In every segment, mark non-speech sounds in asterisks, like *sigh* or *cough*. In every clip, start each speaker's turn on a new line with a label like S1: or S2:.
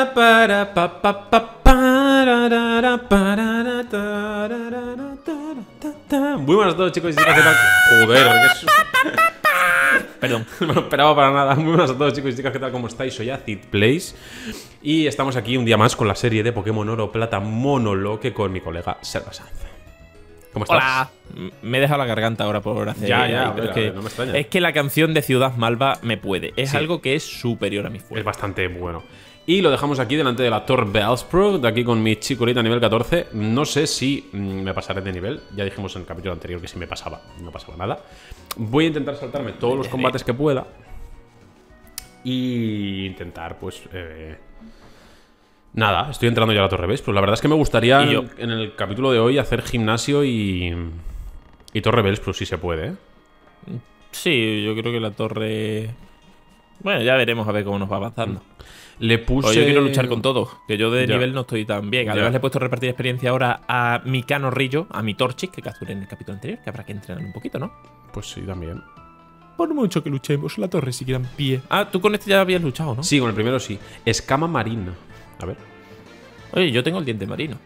S1: Para, para, pa, pa, pa. Muy buenas a todos, chicos y chicas, ¿qué tal? Joder,
S2: Perdón. *laughs*
S1: no lo esperaba para nada. Muy buenas a todos, chicos y chicas, ¿qué tal? ¿Cómo estáis? Soy Acid Plays y estamos aquí un día más con la serie de Pokémon Oro Plata Monoloque con mi colega Selva Sanz. ¿Cómo estás?
S2: Hola. Me he dejado la garganta ahora por hacer.
S1: Ya, ya,
S2: pero es, que,
S1: no me extraña.
S2: es que la canción de Ciudad Malva me puede. Es
S1: Sí.
S2: algo que es superior a mi
S1: Es
S2: fuerza.
S1: bastante bueno. Y lo dejamos aquí delante de la Tor Bellspro, de aquí con mi chicorita nivel 14. No sé si mm, me pasaré de nivel. Ya dijimos en el capítulo anterior que si me pasaba, no pasaba nada. Voy a intentar saltarme todos los combates que pueda. Y intentar, pues. eh, Nada, estoy entrando ya a la Torre Bells, pero la verdad es que me gustaría
S2: yo.
S1: en, el capítulo de hoy hacer gimnasio y. Y Torre Bells, pero si se puede, ¿eh?
S2: Sí, yo creo que la torre. Bueno, ya veremos a ver cómo nos va avanzando.
S1: Le puse.
S2: Pues yo quiero luchar con todos, que yo de
S1: Ya.
S2: nivel no estoy tan bien.
S1: Ya.
S2: Además, le he puesto a repartir experiencia ahora a mi canorrillo, a mi Torchic, que capturé en el capítulo anterior, que habrá que entrenar un poquito, ¿no?
S1: Pues sí, también.
S2: Por mucho que luchemos, la torre sigue en pie. Ah, tú con este ya habías luchado, ¿no?
S1: Sí, con el primero sí. Escama marina. A ver.
S2: Oye, yo tengo el diente marino.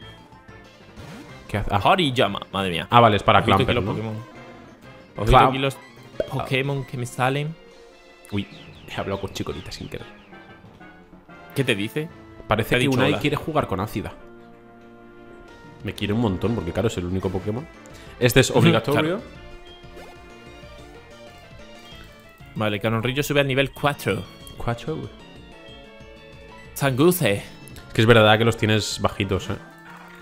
S1: ¿Qué hace? Ah,
S2: Hariyama, madre mía.
S1: ah, vale, es para
S2: Ojito
S1: Clamper, ¿no?
S2: Pokémon. Ojito
S1: Clam-
S2: aquí los Pokémon que me salen.
S1: Uy, he hablado con Chicorita sin querer.
S2: ¿Qué te dice?
S1: Parece que Unai
S2: hola.
S1: quiere jugar con Ácida. Me quiere un montón, porque claro, es el único Pokémon. Este es obligatorio.
S2: Vale, Canorrillo sube al nivel 4.
S1: Cuatro.
S2: Zanguce.
S1: Es que es verdad que los tienes bajitos, ¿eh?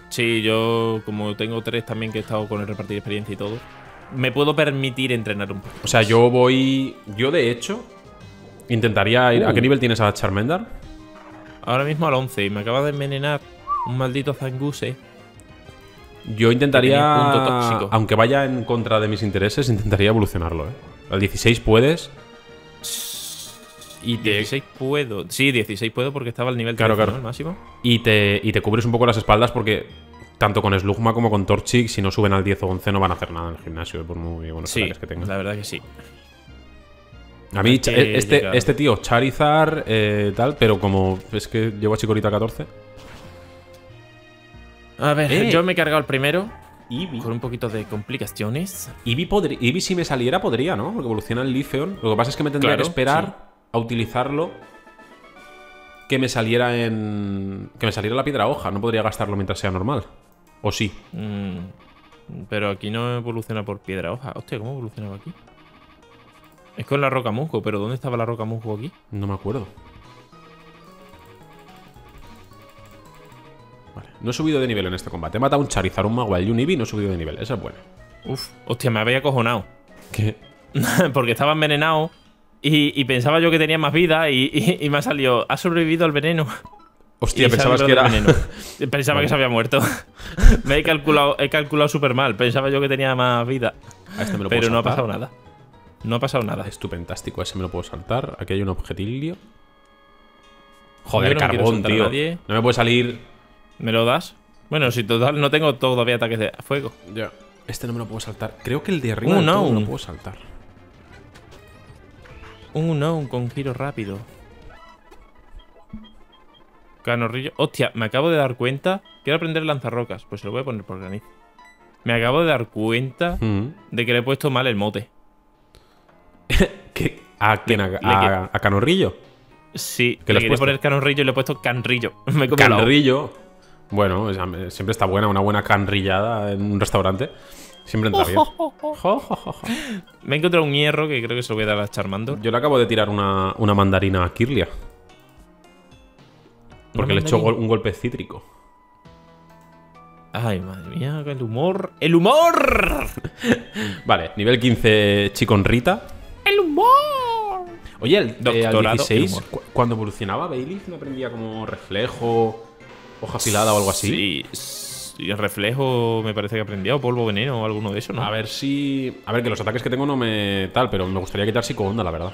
S2: Sí, yo como tengo tres también que he estado con el repartir experiencia y todo, me puedo permitir entrenar un poco.
S1: O sea, yo voy... Yo, de hecho, intentaría ir... ¿A
S2: Uh.
S1: qué nivel tienes a Charmander?
S2: Ahora mismo al 11 y me acaba de envenenar un maldito Zanguce.
S1: Yo intentaría...
S2: punto tóxico.
S1: Aunque vaya en contra de mis intereses, intentaría evolucionarlo, ¿eh? Al 16 puedes... Y te,
S2: 16 puedo. Sí, 16 puedo porque estaba al nivel
S1: Claro,
S2: 13,
S1: claro.
S2: ¿no? El máximo.
S1: Y te, y te cubres un poco las espaldas porque tanto con Slugma como con Torchic, si no suben al 10 o 11, no van a hacer nada en el gimnasio, por muy buenos
S2: Sí,
S1: que tengan.
S2: la verdad que sí.
S1: A mí,
S2: es que
S1: Cha- este,
S2: llega-
S1: este tío, Charizard, eh, tal, pero como es que llevo a Chikorita 14.
S2: A ver,
S1: Eh.
S2: yo me he cargado el primero
S1: Eevee.
S2: con un poquito de complicaciones.
S1: Eevee, Eevee si me saliera podría, ¿no? Porque evoluciona el Leafeon. Lo que pasa es que me tendría
S2: Claro,
S1: que esperar a utilizarlo que me saliera en... Que me saliera la piedra hoja. No podría gastarlo mientras sea normal. ¿O sí?
S2: Mm, pero aquí no evoluciona por piedra hoja. Hostia, ¿cómo evolucionaba aquí? Es con la roca musgo, pero ¿dónde estaba la roca musgo aquí?
S1: No me acuerdo. Vale. No he subido de nivel en este combate. He matado un Charizard, un Magua y un Eevee y no he subido de nivel. Esa es buena.
S2: Uf, hostia, me había acojonado.
S1: ¿Qué? *laughs*
S2: Porque estaba envenenado y, y pensaba yo que tenía más vida y, y- y me ha salido. Ha sobrevivido al veneno.
S1: Hostia, pensabas que era...
S2: veneno. Pensaba que se había muerto. *laughs* me he calculado, he calculado súper mal. Pensaba yo que tenía más vida.
S1: A este me lo
S2: Pero no ha pasado nada. No ha pasado nada.
S1: Estupentástico, ese me lo puedo saltar. Aquí hay un objetilio. Joder,
S2: no
S1: carbón, tío.
S2: nadie.
S1: No me puede salir.
S2: ¿Me lo das? Bueno, si total no tengo todavía ataques de fuego.
S1: Ya. Este no me lo puedo saltar. Creo que el de arriba
S2: Uh, no.
S1: me lo puedo saltar.
S2: Un no, con giro rápido. Canorrillo. Hostia, me acabo de dar cuenta. Quiero aprender lanzarrocas. Pues se lo voy a poner por granizo. Me acabo de dar cuenta
S1: Mm.
S2: de que le he puesto mal el mote. *laughs*
S1: ¿Qué? ¿A quién? ¿A,
S2: le
S1: a- a Canorrillo?
S2: Sí,
S1: ¿Qué
S2: le quería poner canorrillo y le he puesto canrillo. *laughs* me he.
S1: Canrillo. Bueno, siempre está buena una buena canrillada en un restaurante. Siempre entra bien. *laughs*
S2: Me he encontrado un hierro que creo que se lo voy a dar a Charmander.
S1: Yo le acabo de tirar una, una mandarina a Kirlia. Porque le he hecho gol- un golpe cítrico.
S2: Ay, madre mía, el humor. ¡El humor!
S1: Vale, nivel 15 Chiconrita. Oye, el, eh, al
S2: Doctorado
S1: 16,
S2: en humor.
S1: cu- cuando evolucionaba Bailey, no aprendía como reflejo, hoja afilada o algo así.
S2: Sí, sí, el reflejo me parece que aprendía, o polvo veneno o alguno de eso, ¿no?
S1: A ver si. A ver, que los ataques que tengo no me. tal, pero me gustaría quitar psico-onda, la verdad.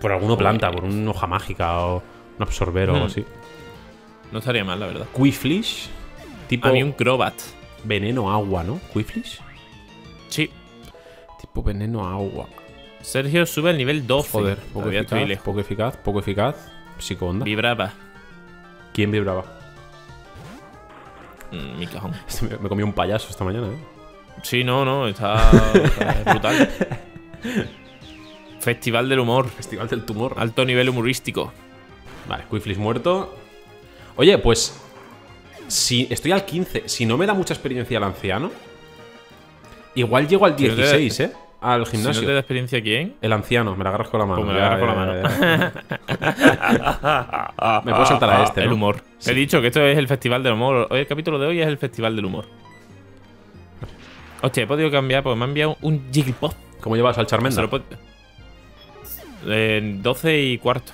S1: Por alguna planta, por una hoja mágica o un absorber o algo
S2: Hmm.
S1: así.
S2: No estaría mal, la verdad.
S1: Quiflish, tipo
S2: A mí un Crobat.
S1: veneno agua, ¿no? Quiflish.
S2: Sí.
S1: Tipo veneno agua.
S2: Sergio sube al nivel 12.
S1: Joder, poco
S2: Todavía estoy
S1: eficaz,
S2: lejos.
S1: poco eficaz, poco eficaz.
S2: Vibraba.
S1: ¿Quién vibraba?
S2: Mm, mi cajón. *laughs*
S1: Me, comí un payaso esta mañana, ¿eh?
S2: Sí, no, no, está, está *laughs* brutal. Festival del humor.
S1: Festival del tumor.
S2: Alto nivel humorístico.
S1: Vale, Quiflis muerto. Oye, pues. Si estoy al 15, si no me da mucha experiencia el anciano, igual llego al
S2: Si no te da-
S1: 16, ¿eh? Al
S2: Si
S1: gimnasio.
S2: no te da experiencia, ¿quién?
S1: El anciano, me la agarras con la mano.
S2: Pues me la agarras con la
S1: ya. *laughs* Me puedo saltar a este,
S2: El
S1: ¿no?
S2: humor. Te he dicho que esto es el festival del humor. Hoy el capítulo de hoy es el festival del humor. Hostia, he podido cambiar porque me ha enviado un Jigglypuff.
S1: ¿Cómo llevas al Charmander?
S2: Eh, 12 y cuarto.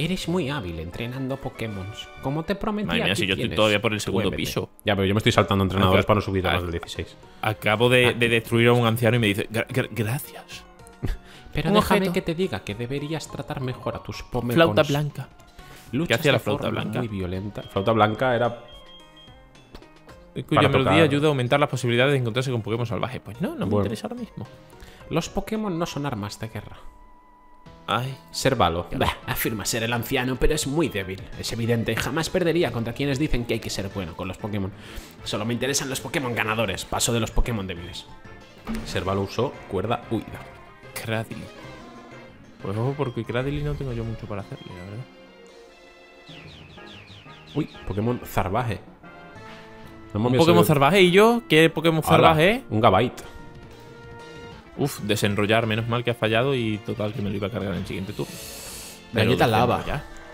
S3: Eres muy hábil entrenando Pokémon. Como te prometí.
S2: Madre mía, si yo estoy todavía por el segundo piso.
S1: Ya, pero yo me estoy saltando entrenadores
S2: Ah,
S1: para no subir a
S2: ah,
S1: más del 16.
S2: Acabo de, de destruir a un anciano y me dice, "Gra- gra- gracias. *laughs*
S3: Pero déjame
S2: objeto.
S3: que te diga que deberías tratar mejor a tus Pokémon.
S2: Flauta blanca.
S3: Luchas
S2: ¿Qué hacía la flauta blanca?
S3: Muy violenta.
S1: Flauta blanca era.
S2: Cuya melodía
S1: tocar-
S2: ayuda a aumentar las posibilidades de encontrarse con Pokémon salvajes. Pues no, no me
S1: Bueno.
S2: interesa ahora mismo.
S3: Los Pokémon no son armas de guerra.
S2: Ay,
S1: Servalo.
S3: Bah, afirma ser el anciano, pero es muy débil. Es evidente, jamás perdería contra quienes dicen que hay que ser bueno con los Pokémon. Solo me interesan los Pokémon ganadores. Paso de los Pokémon débiles.
S1: Servalo usó cuerda huida.
S2: Cradily. Pues ojo, porque Cradily no tengo yo mucho para hacerle, la verdad.
S1: Uy, Pokémon Zarbaje. No
S2: Un Pokémon salvaje y yo, ¿qué Pokémon es?
S1: Un Gabite.
S2: Uf, desenrollar, menos mal que ha fallado y total que me lo iba a cargar en el siguiente turno. Pero
S3: Galleta lava.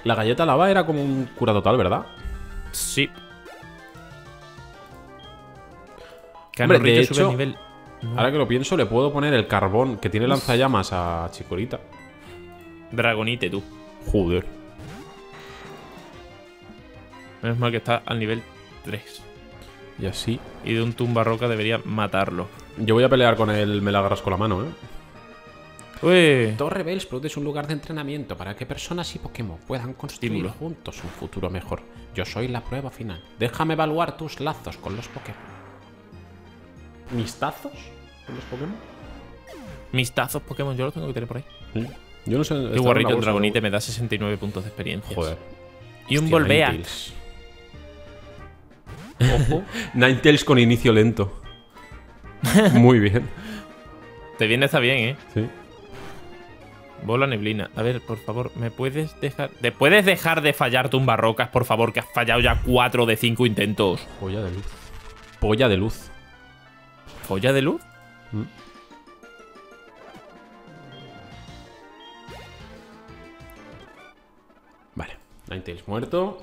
S1: La galleta lava era como un cura total, ¿verdad?
S2: Sí.
S1: Hombre, de
S2: sube
S1: hecho-
S2: el nivel.
S1: Ahora que lo pienso, le puedo poner el carbón que tiene lanzallamas a Chikorita.
S2: Dragonite, tú.
S1: Joder.
S2: Menos mal que está al nivel 3.
S1: Y así.
S2: Y de un tumba roca debería matarlo.
S1: Yo voy a pelear con el me la agarras con la mano, ¿eh?
S2: Uy.
S3: Torre Bellsprout es un lugar de entrenamiento para que personas y Pokémon puedan construir
S2: Estímulo.
S3: juntos un futuro mejor. Yo soy la prueba final. Déjame evaluar tus lazos con los Pokémon.
S1: ¿Mis tazos con los Pokémon?
S2: Mis tazos Pokémon yo los tengo que tener por ahí.
S1: Yo no sé.
S2: Qué guarrito el Dragonite me da 69 puntos de experiencia.
S1: Joder.
S2: Y un.
S1: Ninetales.
S2: Ojo. *laughs*
S1: Ninetales con inicio lento. Muy bien.
S2: Te viene está bien, ¿eh?
S1: Sí.
S2: Bola neblina. A ver, por favor, ¿me puedes dejar. ¿Te puedes dejar de fallar tumbarrocas, por favor? Que has fallado ya 4 de 5 intentos.
S1: Polla de luz. Polla de luz.
S2: ¿Folla de luz?
S1: Mm. Vale, Ninetales muerto.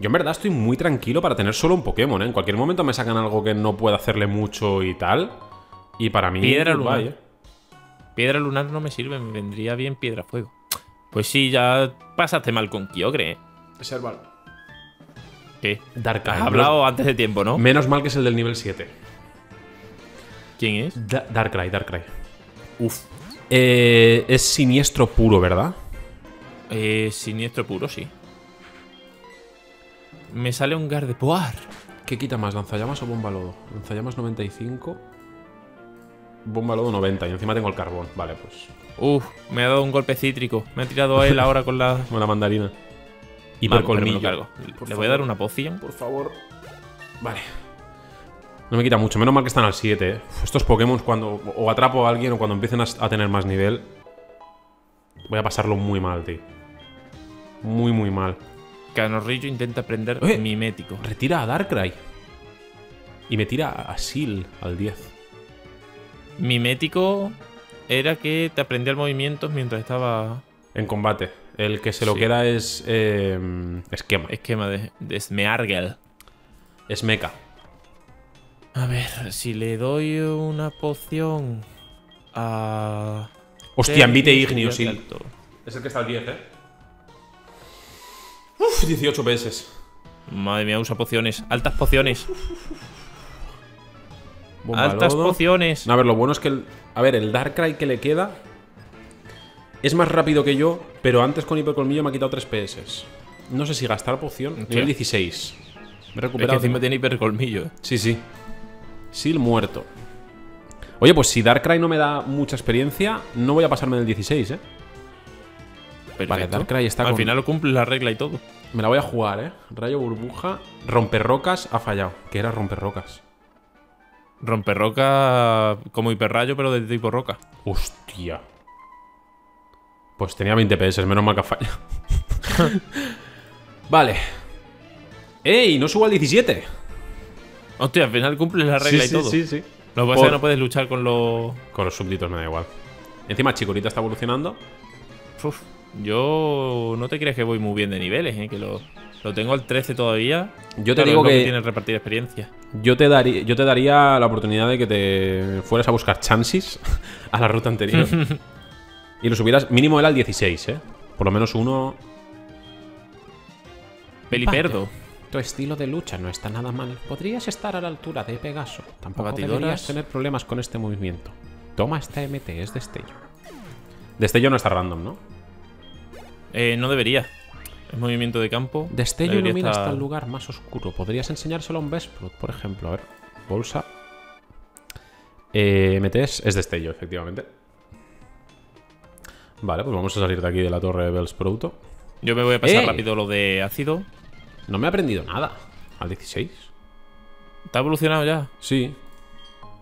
S1: Yo en verdad estoy muy tranquilo para tener solo un Pokémon, ¿eh? En cualquier momento me sacan algo que no pueda hacerle mucho y tal. Y para mí.
S2: Piedra lunar. Piedra lunar no me sirve, me vendría bien piedra fuego. Pues sí, ya pasaste mal con Kyogre. ¿eh?
S1: Serval.
S2: ¿Qué?
S1: Darkrai.
S2: Has hablado antes de tiempo, ¿no?
S1: Menos mal que es el del nivel 7.
S2: ¿Quién es?
S1: Da- Darkrai, Darkrai. Uf. Eh, es siniestro puro, ¿verdad?
S2: Eh, siniestro puro, sí. Me sale un Gardevoir.
S1: ¿Qué quita más, lanzallamas o bomba lodo? Lanzallamas 95. Bomba lodo 90. Y encima tengo el carbón. Vale, pues.
S2: Uf, me ha dado un golpe cítrico. Me ha tirado a él *laughs* ahora con la.
S1: Como la mandarina.
S2: Vamos, pero me
S1: Hipercolmillo.
S2: lo cargo.
S1: Por
S2: Le voy a dar una poción.
S1: Por favor. Vale. No me quita mucho. Menos mal que están al 7. eh. Estos Pokémon cuando o atrapo a alguien o cuando empiecen a, a tener más nivel. Voy a pasarlo muy mal, tío. Muy, muy mal.
S2: Canorrillo intenta aprender
S1: Eh.
S2: mimético.
S1: Retira a Darkrai. Y me tira a Seal al 10.
S2: Mimético era que te aprendía el movimiento mientras estaba.
S1: En combate. El que se lo
S2: Sí.
S1: queda es. eh, esquema.
S2: Esquema de, de Smeargel.
S1: Es mecha.
S2: A ver, si le doy una poción a.
S1: Hostia, envite Ignio, sí. Es el que está al 10, eh. Uf, 18 PS.
S2: Madre mía, usa pociones. Altas pociones.
S1: Bomba
S2: Altas
S1: lodo.
S2: pociones.
S1: No, a ver, lo bueno es que el. A ver, el Darkrai que le queda. Es más rápido que yo, pero antes con hipercolmillo me ha quitado 3 PS. No sé si gastar poción.
S2: Hostia.
S1: Nivel 16. Me he
S2: Es que
S1: recuperado.
S2: encima tiene hipercolmillo.
S1: Sí, sí. Seal muerto. Oye, pues si Darkrai no me da mucha experiencia, no voy a pasarme del 16, ¿eh?
S2: Perfecto.
S1: Darkrai está
S2: Al
S1: con-
S2: final lo cumple la regla y todo.
S1: Me la voy a jugar, ¿eh? Rayo burbuja. Romperrocas ha fallado. ¿Qué era romperrocas?
S2: Romperroca como hiperrayo, pero de tipo roca.
S1: Hostia. Pues tenía 20 PS, menos mal que ha fallado. *laughs* vale. ¡Ey! No subo al 17.
S2: Hostia, al final cumple la regla y todo.
S1: sí, sí.
S2: Lo que pasa es que no puedes luchar con los.
S1: Con los súbditos me da igual. Encima, Chikorita está evolucionando.
S2: Uf, yo no te crees que voy muy bien de niveles, ¿eh? que lo, lo tengo al 13 todavía.
S1: Yo te
S2: Claro,
S1: digo
S2: es lo
S1: que-
S2: tiene repartir experiencia.
S1: Yo te, daría, yo te daría la oportunidad de que te fueras a buscar chances *laughs* a la ruta anterior. *laughs* y lo subieras mínimo él al 16, ¿eh? Por lo menos uno.
S2: Peliperdo.
S3: Tu estilo de lucha no está nada mal. Podrías estar a la altura de Pegaso. Tampoco
S2: Abatidoras.
S3: deberías tener problemas con este movimiento. Toma esta MT, es destello.
S1: Destello no está random, ¿no?
S2: Eh, no debería. Es movimiento de campo.
S3: Destello
S2: Debería
S3: ilumina
S2: estar-
S3: hasta el lugar más oscuro. Podrías enseñárselo a un Vesprut, por ejemplo.
S1: A ver, bolsa. Eh, MTs es destello, efectivamente. Vale, pues vamos a salir de aquí de la torre de Bellsprouto.
S2: Yo me voy a pasar
S1: ¡Eh!
S2: rápido lo de ácido.
S1: No me he aprendido nada. Al 16.
S2: ¿Está evolucionado ya?
S1: Sí.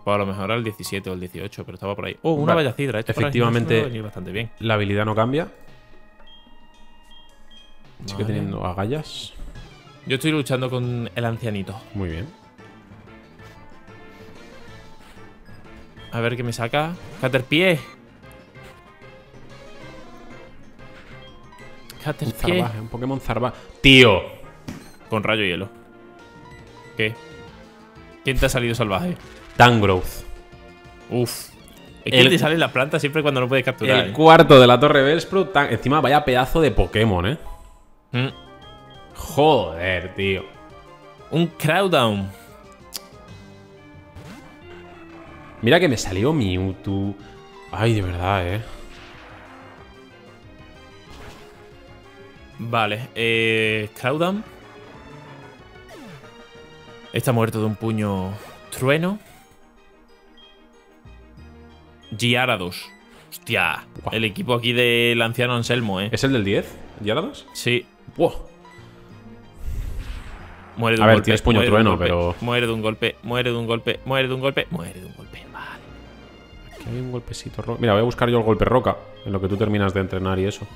S2: Pues a lo mejor al 17 o el 18, pero estaba por ahí. Oh, una
S1: Vale.
S2: vallacidra. Esto para
S1: Efectivamente-
S2: bastante bien.
S1: La habilidad no cambia. Sigue
S2: Vale.
S1: teniendo agallas.
S2: Yo estoy luchando con el ancianito.
S1: Muy bien.
S2: A ver qué me saca. Caterpie.
S1: Un
S2: Caterpie.
S1: zarbaje, un Pokémon zarbaje. ¡Tío!
S2: Con rayo hielo. ¿Qué? ¿Quién te ha salido salvaje?
S1: Tangrowth.
S2: Uf. Es que
S1: El-
S2: te salen las plantas siempre cuando no puedes capturar.
S1: El
S2: ¿eh?
S1: cuarto de la torre Bellsprout. Encima, vaya pedazo de Pokémon, ¿eh?
S2: Mm.
S1: Joder, tío.
S2: Un Crowdown.
S1: Mira que me salió Mewtwo. Ay, de verdad, ¿eh?
S2: Vale. Eh, Crowdown. Está muerto de un puño trueno. Giarados. Hostia. El equipo aquí del anciano Anselmo, ¿eh?
S1: ¿Es el del 10? ¿Gyarados?
S2: Sí.
S1: ¡Buah!
S2: Muere de
S1: A
S2: un
S1: ver,
S2: golpe.
S1: tienes puño
S2: muere de un
S1: trueno,
S2: golpe,
S1: pero-
S2: Muere de un golpe, muere de un golpe, muere de un golpe, muere de un golpe. Vale.
S1: Aquí hay un golpecito roca. Mira, voy a buscar yo el golpe roca. En lo que tú terminas de entrenar y eso.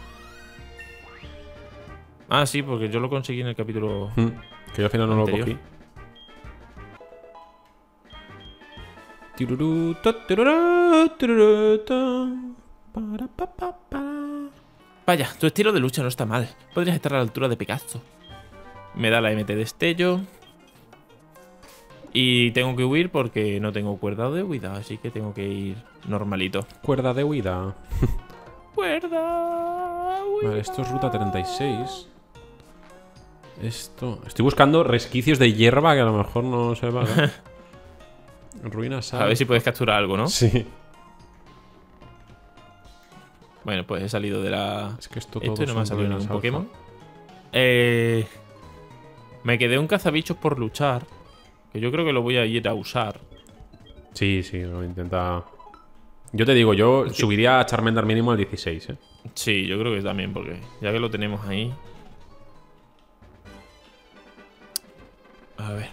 S2: Ah, sí, porque yo lo conseguí en el capítulo.
S1: Mm, Que yo al final no
S2: Anterior.
S1: lo cogí. Tirurú, tirurú, ta, para, pa, pa, pa.
S2: Vaya, tu estilo de lucha no está mal. Podrías estar a la altura de Picasso. Me da la MT destello. Y tengo que huir porque no tengo cuerda de huida, así que tengo que ir normalito.
S1: Cuerda de huida. *laughs*
S2: Cuerda. huida.
S1: Vale, esto es ruta 36. Esto. Estoy buscando resquicios de hierba que a lo mejor no se va. *laughs* Ruinas.
S2: A ver si puedes capturar algo, ¿no?
S1: Sí.
S2: Bueno, pues he salido de la.
S1: Es que esto todo
S2: Esto no me ha salido ningún. Pokémon. Eh, me quedé un cazabichos por luchar. Que yo creo que lo voy a ir a usar.
S1: Sí, sí, lo intenta. Yo te digo, yo subiría a Charmander mínimo al 16, ¿eh?
S2: Sí, yo creo que también, porque ya que lo tenemos ahí. A ver.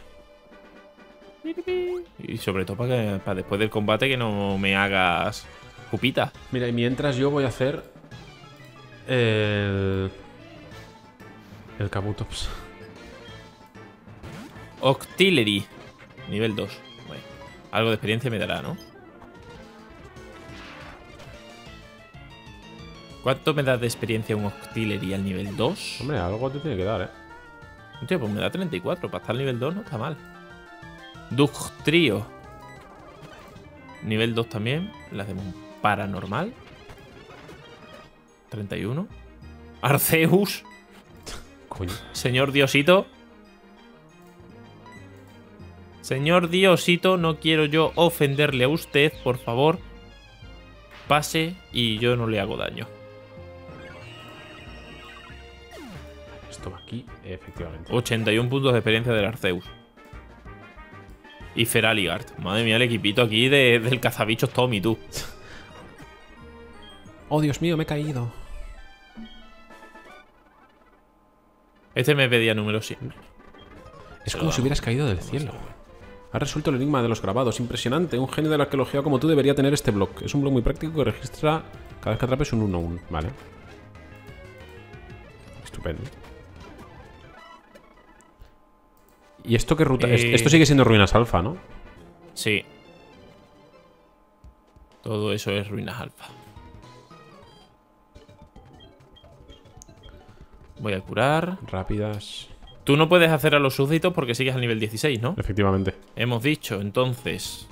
S2: Y sobre todo para, que, para después del combate que no me hagas cupita.
S1: Mira, y mientras yo voy a hacer. El. El Kabutops.
S2: Octillery. Nivel 2. Bueno, algo de experiencia me dará, ¿no? ¿Cuánto me da de experiencia un Octillery al nivel 2?
S1: Hombre, algo te tiene que dar, ¿eh?
S2: Hostia, pues me da 34. Para estar al nivel 2 no está mal. Dugtrio. Nivel 2 también. Le hacemos un paranormal. 31. Arceus.
S1: Coño.
S2: Señor Diosito. Señor Diosito, no quiero yo ofenderle a usted, por favor. Pase y yo no le hago daño.
S1: Esto va aquí, efectivamente.
S2: 81 puntos de experiencia del Arceus. Y Feraligard. Madre mía, el equipito aquí de- del cazabichos Tommy, tú.
S3: Oh, Dios mío, me he caído.
S2: Este me pedía número siempre.
S1: Es como si hubieras caído del cielo. Has resuelto el enigma de los grabados. Impresionante. Un genio de la arqueología como tú debería tener este blog. Es un blog muy práctico que registra cada vez que atrapes un 1-1. Vale. Estupendo. ¿Y esto qué ruta? es?
S2: Eh.
S1: Esto sigue siendo Ruinas Alfa, ¿no?
S2: Sí. Todo eso es ruinas alfa. Voy a curar.
S1: Rápidas.
S2: Tú no puedes hacer a los súbditos porque sigues al nivel 16, ¿no?
S1: Efectivamente.
S2: Hemos dicho, entonces.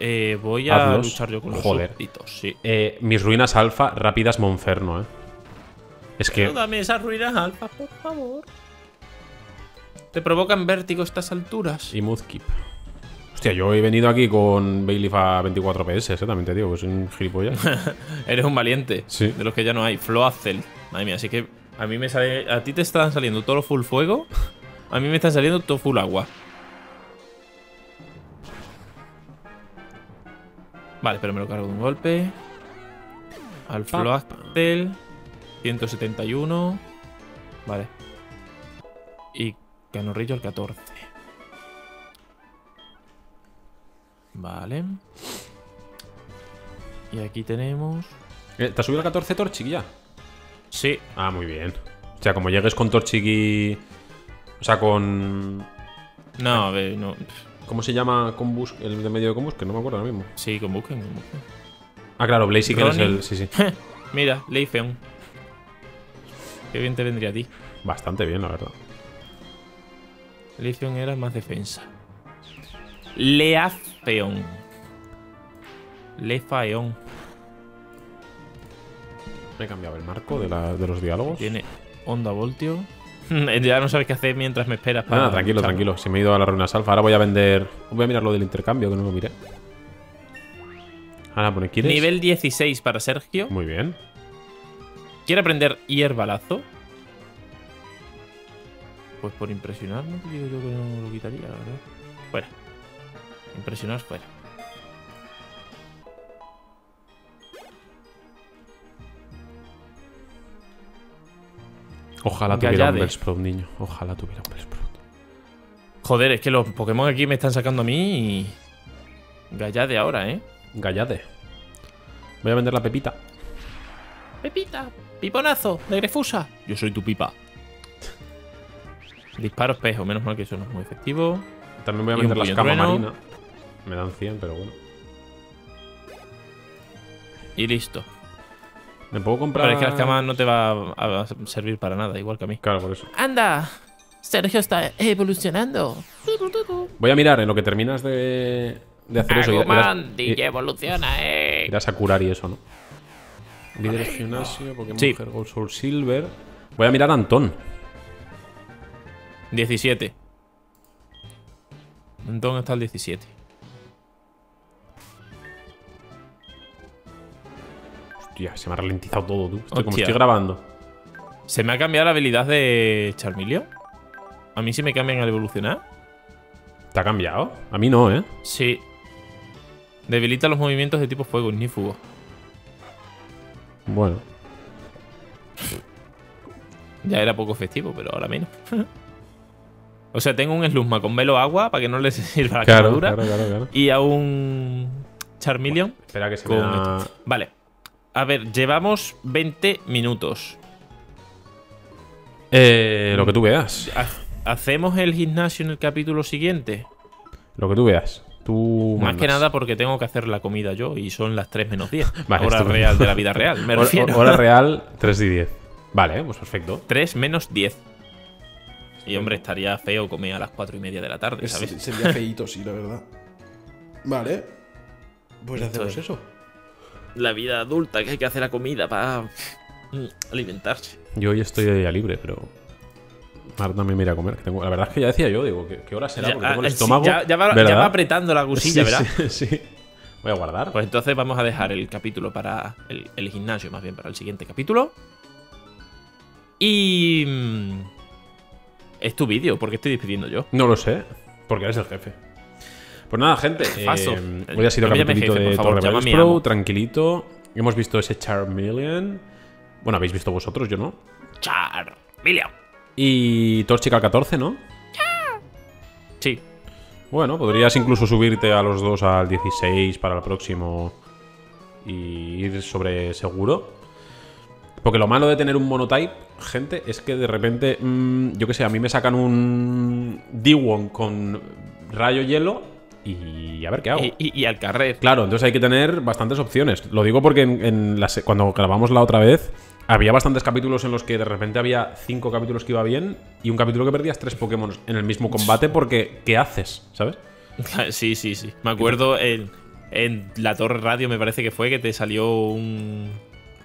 S2: eh, voy a
S1: Hazlos.
S2: luchar yo con los
S1: Joder.
S2: súbditos, sí.
S1: Eh, mis ruinas alfa, rápidas Monferno, ¿eh? Es que...
S2: Pero dame esas ruinas alfa, por favor. ¿Te provocan vértigo estas alturas?
S1: Y Mudkeep. Hostia, yo he venido aquí con Bailiff a 24 PS, ¿eh? También te digo, que soy un gilipollas. *laughs*
S2: Eres un valiente.
S1: Sí.
S2: De los que ya no hay. Floazel. Madre mía, así que a mí me sale. A ti te están saliendo todo full fuego. A mí me están saliendo todo full agua. Vale, pero me lo cargo de un golpe. Al Floazel. 171. Vale. Y Canorrillo al 14. Vale. Y aquí tenemos.
S1: Eh, ¿Te has subido al 14 Torchic ya?
S2: Sí,
S1: Ah, muy bien. O sea, como llegues con Torchic. O sea, con...
S2: No, a ver, no.
S1: ¿Cómo se llama Combus, el de medio de Combus? Que no me acuerdo ahora mismo.
S2: Sí, con Busken.
S1: Ah, claro, Blaziken es el... Sí, sí. *laughs*
S2: Mira, Leifeon. Qué bien te vendría a ti.
S1: Bastante bien, la verdad.
S2: Leifeon era más defensa. Leafeon. Lefaeon.
S1: Me he cambiado el marco de, la- de los diálogos.
S2: Tiene onda voltio. *laughs* ya no sabes qué hacer mientras me esperas
S1: Ah, tranquilo,
S2: luchar.
S1: tranquilo. Si me he ido a las ruinas alfa, ahora voy a vender. Voy a mirar lo del intercambio, que no lo miré. Ahora pone ¿quieres?
S2: Nivel 16 para Sergio.
S1: Muy bien.
S2: ¿Quiere aprender hierbalazo? Pues por impresionar, no te digo yo que no lo quitaría, la verdad. Fuera. Impresionar fuera.
S1: Ojalá tuviera un
S2: Gallade.
S1: Bellsprout, niño. Ojalá tuviera un Bellsprout.
S2: Joder, es que los Pokémon aquí me están sacando a mí y... Gallade ahora, ¿eh?
S1: Gallade. Voy a vender la pepita.
S2: Pepita, piponazo, de Grefusa. Yo soy tu pipa. Disparo espejo, menos mal que eso no es muy efectivo.
S1: También voy a vender la
S2: puño
S1: escama
S2: trueno.
S1: marina. Me dan 100, pero bueno.
S2: Y listo.
S1: ¿Me puedo comprar?
S2: Pero es que la cama no te va a servir para nada, igual que a mí.
S1: Claro, por eso.
S2: ¡Anda! Sergio está evolucionando.
S1: Voy a mirar en lo que terminas de, de hacer eso. irás-
S2: DJ evoluciona, eh.
S1: Irás a curar y eso, ¿no? Líder gimnasio, Pokémon
S2: Sí.
S1: Gold Soul Silver. Voy a mirar a Antón.
S2: 17. Entonces está el 17.
S1: Hostia, se me ha ralentizado todo, tú. Estoy como estoy grabando.
S2: ¿Se me ha cambiado la habilidad de Charmeleon? ¿A mí sí me cambian al evolucionar?
S1: ¿Te ha cambiado? A mí no, ¿eh?
S2: Sí. Debilita los movimientos de tipo fuego, ignífugo.
S1: Bueno.
S2: Ya era poco festivo, pero ahora menos. *laughs* o sea, tengo un Slugma con velo agua para que no le *laughs* sirva la
S1: Claro,
S2: quemadura.
S1: claro, claro, claro.
S2: Y a un Charmeleon
S1: Espera que se
S2: con
S1: me ha...
S2: esto. Vale. A ver, llevamos 20 minutos.
S1: Eh, lo que tú veas.
S2: Ha- ¿Hacemos el gimnasio en el capítulo siguiente?
S1: Lo que tú veas. Tú
S2: Más
S1: mandas.
S2: que nada porque tengo que hacer la comida yo y son las 3 menos 10. *laughs*
S1: Vale,
S2: hora
S1: estupendo.
S2: real de la vida real, me *laughs*
S1: Hora-
S2: refiero.
S1: Hora *laughs* real, 3 y 10. Vale, pues perfecto.
S2: 3 menos 10. Y hombre, estaría feo comer a las 4 y media de la tarde, ¿sabes?
S1: sería feíto, sí, la verdad. Vale. Pues
S2: hacemos
S1: eso.
S2: La vida adulta, que hay que hacer la comida para mm, alimentarse.
S1: Yo hoy estoy de día libre, pero. Marta me mira a comer. que tengo... La verdad es que ya decía yo, digo, ¿qué, qué hora será?
S2: Ya,
S1: Porque tengo el
S2: ah, sí,
S1: estómago.
S2: ya- ya va, ya
S1: ¿verdad?
S2: va apretando la gusilla,
S1: Sí,
S2: ¿verdad?
S1: Sí, *laughs* sí. Voy a guardar.
S2: Pues entonces vamos a dejar el capítulo para el, el gimnasio, más bien para el siguiente capítulo. Y... mm, Es tu vídeo, porque estoy despidiendo yo.
S1: No lo sé, porque eres el jefe. Pues nada, gente. Eh, hoy ha sido el
S2: jefe,
S1: de
S2: favor,
S1: Torre Pro, tranquilito. Hemos visto ese Charmeleon. Bueno, habéis visto vosotros, yo no.
S2: Charmeleon.
S1: Y Torchic al 14, ¿no?
S2: Sí.
S1: Bueno, podrías incluso subirte a los dos al 16 para el próximo y ir sobre seguro. Porque lo malo de tener un monotype, gente, es que de repente, mm, yo qué sé, a mí me sacan un D1 con rayo hielo y a ver qué hago.
S2: Y, y- y al carrer.
S1: Claro, entonces hay que tener bastantes opciones. Lo digo porque en, en la se- cuando grabamos la otra vez, había bastantes capítulos en los que de repente había cinco capítulos que iba bien y un capítulo que perdías tres Pokémon en el mismo combate porque ¿qué haces? ¿Sabes? *laughs*
S2: Sí, sí, sí. Me acuerdo en, en la Torre Radio, me parece que fue que te salió un.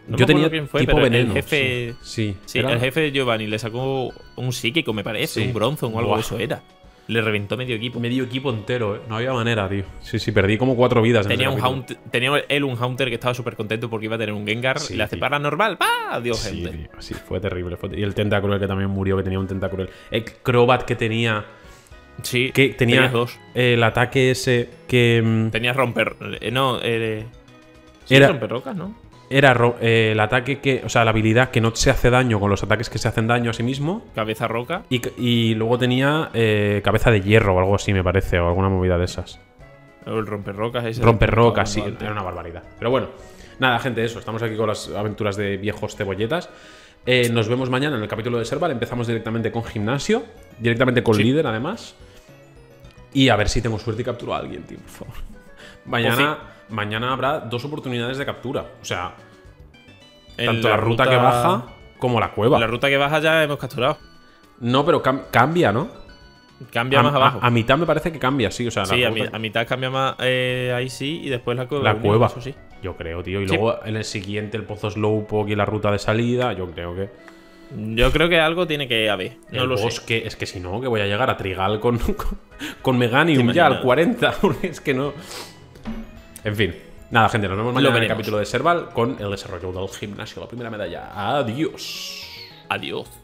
S2: no
S1: Yo tenía
S2: quién fue,
S1: tipo
S2: pero
S1: veneno.
S2: El jefe.
S1: Sí,
S2: Sí, el jefe de Giovanni le sacó un psíquico, me parece,
S1: Sí.
S2: un Bronzon o algo de eso era. Le reventó medio equipo.
S1: Medio equipo entero, ¿eh? No había manera, tío. Sí, sí, perdí como cuatro vidas. en
S2: Tenía,
S1: ese
S2: un tenía él un Haunter que estaba súper contento porque iba a tener un Gengar.
S1: Sí,
S2: le hace paranormal. ¡Pah! Adiós,
S1: Sí,
S2: gente.
S1: tío, sí, fue terrible. fue- Y el Tentacruel que también murió, que tenía un Tentacruel. El Crobat que tenía.
S2: Sí,
S1: Que tenía
S2: tenías dos.
S1: el ataque ese que. mm,
S2: Tenías romper. eh, no, eh, sí,
S1: Era-
S2: romper rocas, ¿no?
S1: Era ro- eh, el ataque que. O sea, la habilidad que no se hace daño con los ataques que se hacen daño a sí mismo.
S2: Cabeza roca.
S1: Y, y luego tenía eh, cabeza de hierro o algo así, me parece, o alguna movida de esas.
S2: O el romper rocas ese.
S1: Romper
S2: Estaba
S1: rocas, sí, era una barbaridad. Pero bueno, nada, gente, eso. Estamos aquí con las aventuras de viejos cebolletas. Eh, nos vemos mañana en el capítulo de Serval. Empezamos directamente con gimnasio, directamente con
S2: Sí.
S1: líder, además. Y a ver si tengo suerte y capturo a alguien, tío, por favor. Mañana, mañana habrá dos oportunidades de captura. O sea,
S2: En
S1: tanto la, ruta, que baja como la cueva.
S2: La ruta que baja ya hemos capturado.
S1: No, pero cam- cambia, ¿no?
S2: Cambia
S1: a,
S2: más abajo.
S1: a- a mitad me parece que cambia, sí. O sea,
S2: sí, a,
S1: ruta-
S2: mi- a mitad cambia más eh, ahí sí y después la cueva.
S1: la cueva.
S2: Eso sí.
S1: Yo creo, tío. Y
S2: Sí.
S1: luego en el siguiente el pozo Slowpoke y la ruta de salida. Yo creo que.
S2: Yo creo que algo tiene que haber. No
S1: el
S2: lo sé.
S1: bosque, es que si no, que voy a llegar a Trigal con, *laughs* con, con Meganium
S2: ¿Te
S1: ya al
S2: imaginas?
S1: 40. *laughs* Porque es que no. En fin. Nada, gente, nos vemos mañana en el
S2: veremos.
S1: capítulo de Serval con el desarrollo del gimnasio, la primera medalla. Adiós.
S2: Adiós.